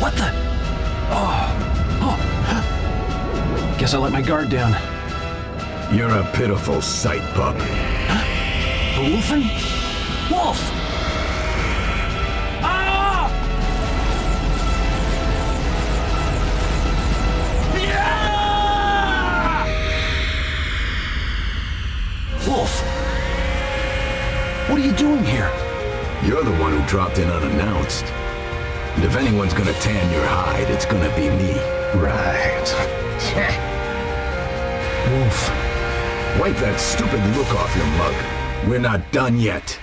What the? Oh. Oh. Guess I let my guard down. You're a pitiful sight, pup. The wolfen? Wolf! Ah! Yeah! Wolf! What are you doing here? You're the one who dropped in unannounced. And if anyone's gonna tan your hide, it's gonna be me. Right. Wolf, wipe that stupid look off your mug. We're not done yet.